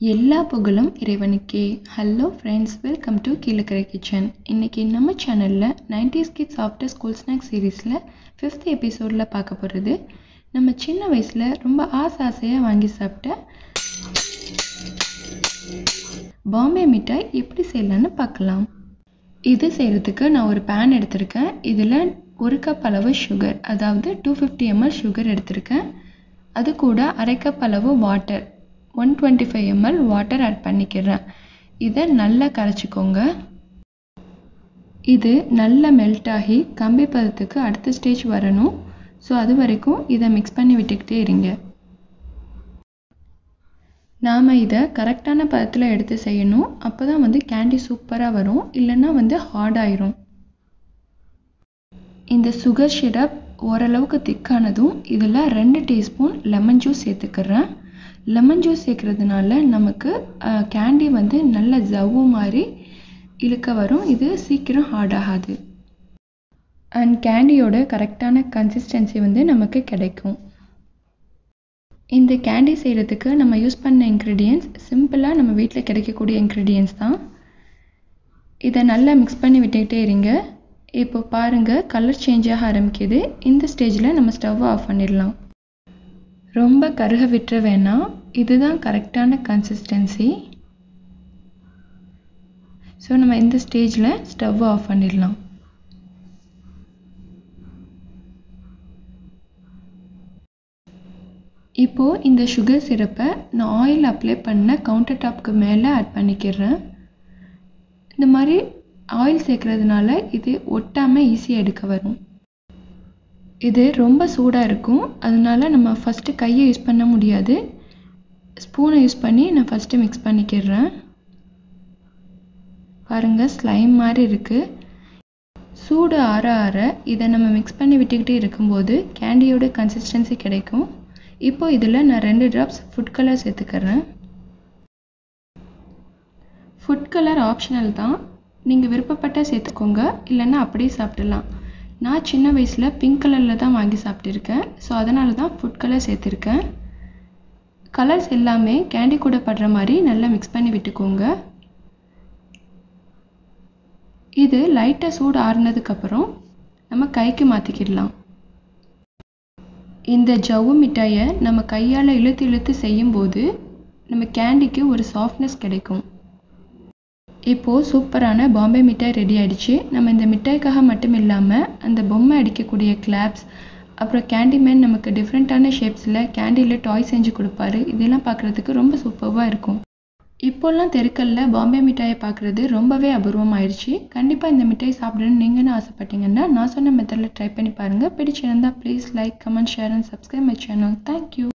எல்லா புகழும் இறைவனுக்கே. Hello friends welcome to Keelakarai kitchen இன்றைக்கி நம்ம சேனலில் nineties kids after school snack சீரீஸில் ஃபிஃப்த் எபிசோடில் பார்க்க போகிறது நம்ம சின்ன வயசில் ரொம்ப ஆசை ஆசையாக வாங்கி சாப்பிட்ட பாம்பே மிட்டாய் எப்படி செய்யலான்னு பார்க்கலாம். இது செய்கிறதுக்கு நான் ஒரு பேன் எடுத்திருக்கேன். இதில் ஒரு கப் அளவு சுகர் அதாவது டூ ஃபிஃப்டி எம்எல் சுகர் எடுத்திருக்கேன். அது கூட அரை கப் அளவு water one twenty five ML water add பண்ணிக்கிறேன். இதை நல்லா கரைச்சிக்கோங்க. இது நல்லா மெல்ட் ஆகி கம்பி பதத்துக்கு அடுத்த ஸ்டேஜ் வரணும். ஸோ அது வரைக்கும் இதை மிக்ஸ் பண்ணி விட்டுக்கிட்டே இருங்க. நாம் இதை கரெக்டான பதத்தில் எடுத்து செய்யணும். அப்போ தான் வந்து கேண்டி சூப்பராக வரும். இல்லைன்னா வந்து ஹார்டாயிரும் இந்த சுகர் சிரப் ஓரளவுக்கு திக்கானதும் இதில் ரெண்டு டீஸ்பூன் லெமன் ஜூஸ் சேர்த்துக்கிறேன். லெமன் ஜூஸ் சேர்க்குறதுனால நமக்கு கேண்டி வந்து நல்ல ஜவ்வு மாதிரி இழுக்க வரும். இது சீக்கிரம் ஹார்ட் ஆகாது. அண்ட் கேண்டியோட கரெக்டான கன்சிஸ்டன்சி வந்து நமக்கு கிடைக்கும். இந்த கேண்டி செய்கிறதுக்கு நம்ம யூஸ் பண்ண இன்க்ரீடியன்ஸ் சிம்பிளாக நம்ம வீட்டில் கிடைக்கக்கூடிய இன்க்ரீடியன்ஸ் தான். இதை நல்லா மிக்ஸ் பண்ணி விட்டுக்கிட்டே இருங்க. இப்போ பாருங்கள் கலர் சேஞ்ச் ஆக ஆரம்பிக்குது. இந்த ஸ்டேஜில் நம்ம ஸ்டவ் ஆஃப் பண்ணிடலாம். ரொம்ப கருக விட்டுற வேணாம் இதுதான் கரெக்டான கன்சிஸ்டன்சி ஸோ நம்ம இந்த ஸ்டேஜில் ஸ்டவ் ஆஃப் பண்ணிடலாம். இப்போது இந்த சுகர் சிரப்பை நான் ஆயில் அப்ளை பண்ண கவுண்டர் டாப்க்கு மேலே ஆட் பண்ணிக்கிறேன். இந்த மாதிரி ஆயில் சேர்க்குறதுனால இது ஒட்டாமல் ஈஸியாக எடுக்க வரும். இது ரொம்ப சூடாக இருக்கும். அதனால நம்ம ஃபஸ்ட்டு கையை யூஸ் பண்ண முடியாது. ஸ்பூனை யூஸ் பண்ணி நான் ஃபஸ்ட்டு மிக்ஸ் பண்ணிக்கிறேன். பாருங்கள் ஸ்லைம் மாதிரி இருக்குது சூடு ஆற ஆற இதை நம்ம மிக்ஸ் பண்ணி விட்டுக்கிட்டே இருக்கும்போது கேண்டியோட கன்சிஸ்டன்சி கிடைக்கும். இப்போ இதில் நான் ரெண்டு ட்ராப்ஸ் ஃபுட் கலர் சேர்த்துக்கிறேன். ஃபுட் கலர் ஆப்ஷனல் தான். நீங்கள் விருப்பப்பட்டால் சேர்த்துக்கோங்க. இல்லைன்னா அப்படியே சாப்பிடலாம். நான் சின்ன வயசில் பிங்க் கலரில் தான் வாங்கி சாப்பிட்டுருக்கேன். ஸோ அதனால தான் ஃபுட் கலர் சேர்த்துருக்கேன். கலர்ஸ் எல்லாமே கேண்டி கூட படுற மாதிரி நல்லா மிக்ஸ் பண்ணி விட்டுக்கோங்க. இது லைட்டாக சூடு ஆறுனதுக்கப்புறம் நம்ம கைக்கு மாற்றிக்கிடலாம் இந்த ஜவ்வு மிட்டாயை நம்ம கையால் இழுத்து இழுத்து செய்யும்போது நம்ம கேண்டிக்கு ஒரு சாஃப்ட்னஸ் கிடைக்கும். இப்போது சூப்பரான பாம்பே மிட்டாய் ரெடி ஆகிடுச்சு நம்ம இந்த மிட்டாய்க்காக மட்டும் இல்லாமல் அந்த பொம்மை அடிக்கக்கூடிய கிளாப்ஸ் அப்புறம் கேண்டிமேன் நமக்கு டிஃப்ரெண்ட்டான ஷேப்ஸில் கேண்டியில் டாய் செஞ்சு கொடுப்பாரு. இதெல்லாம் பார்க்குறதுக்கு ரொம்ப சூப்பராக இருக்கும். இப்போல்லாம் தெருக்களில் பாம்பே மிட்டாயை பார்க்குறது ரொம்பவே அபூர்வமாயிடுச்சு கண்டிப்பாக இந்த மிட்டாய் சாப்பிடணும்னு நீங்கன்னு ஆசைப்பட்டீங்கன்னா நான் சொன்ன மெத்தடில் ட்ரை பண்ணி பாருங்கள் பிடிச்சிருந்தா please like comment share and subscribe my channel thank you